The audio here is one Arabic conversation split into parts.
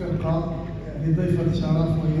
فرقه يعني شرف وهي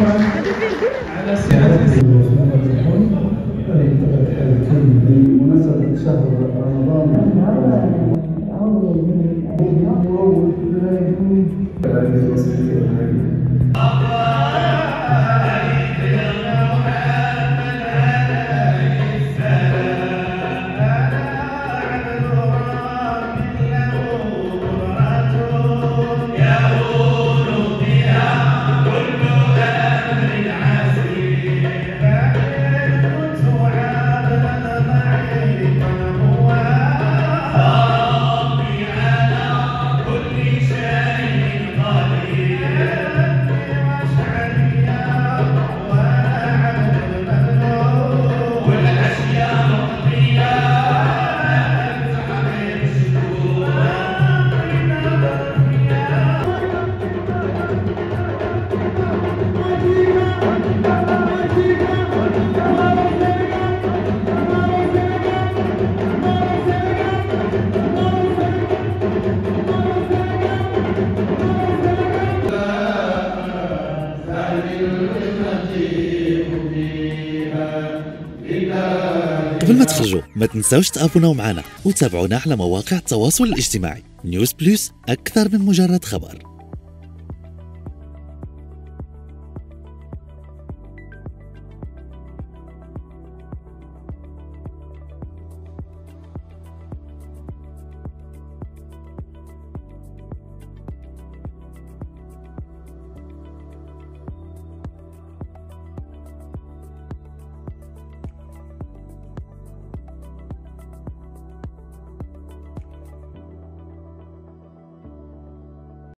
وجهك على سعادة بمناسبة شهر رمضان قبل ما تخرجوا ما تنساوش تابوناو معنا وتابعونا على مواقع التواصل الاجتماعي. نيوز بلوس أكثر من مجرد خبر.